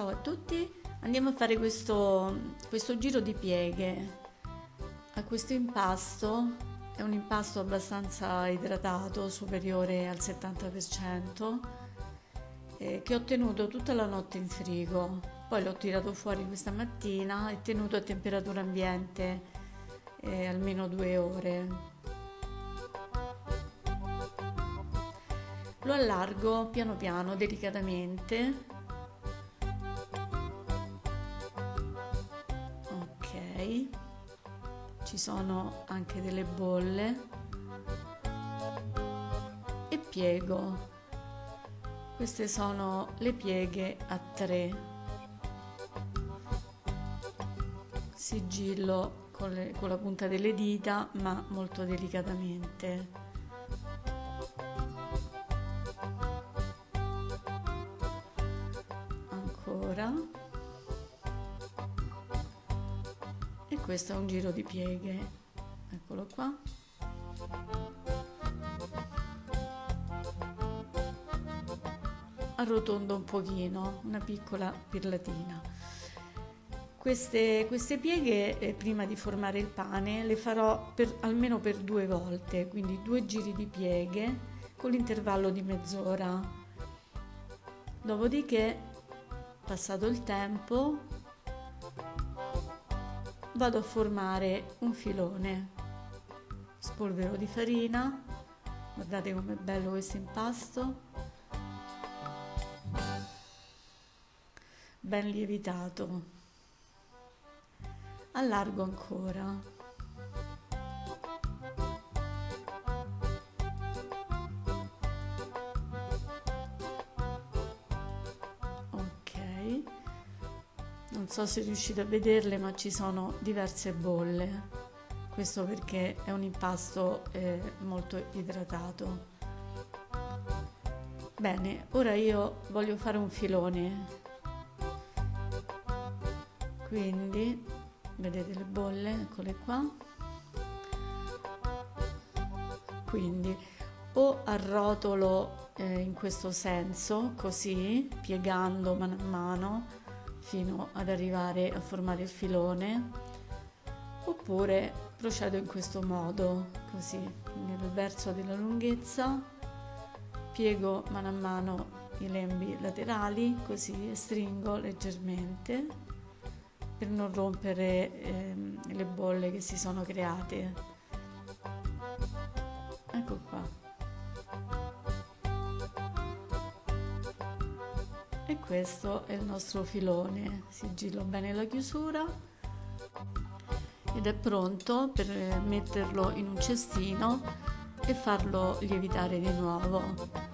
Ciao a tutti, andiamo a fare questo, questo giro di pieghe. A questo impasto è un impasto abbastanza idratato, superiore al 70%, eh, che ho tenuto tutta la notte in frigo. Poi l'ho tirato fuori questa mattina e tenuto a temperatura ambiente eh, almeno due ore. Lo allargo piano piano, delicatamente ci sono anche delle bolle. E piego. Queste sono le pieghe a tre. Sigillo con, le, con la punta delle dita ma molto delicatamente. Ancora questo è un giro di pieghe. Eccolo qua. Arrotondo un pochino una piccola pirlatina. Queste, queste pieghe eh, prima di formare il pane le farò per, almeno per due volte quindi due giri di pieghe con l'intervallo di mezz'ora. Dopodiché passato il tempo vado a formare un filone. Spolvero di farina guardate com'è bello questo impasto. Ben lievitato. Allargo ancora so se riuscite a vederle ma ci sono diverse bolle. Questo perché è un impasto eh, molto idratato. Bene ora io voglio fare un filone. Quindi vedete le bolle? Eccole qua. Quindi o arrotolo eh, in questo senso così piegando mano a mano fino ad arrivare a formare il filone oppure procedo in questo modo così nel verso della lunghezza piego mano a mano i lembi laterali così e stringo leggermente per non rompere ehm, le bolle che si sono create. Ecco qua e questo è il nostro filone. Sigillo bene la chiusura ed è pronto per metterlo in un cestino e farlo lievitare di nuovo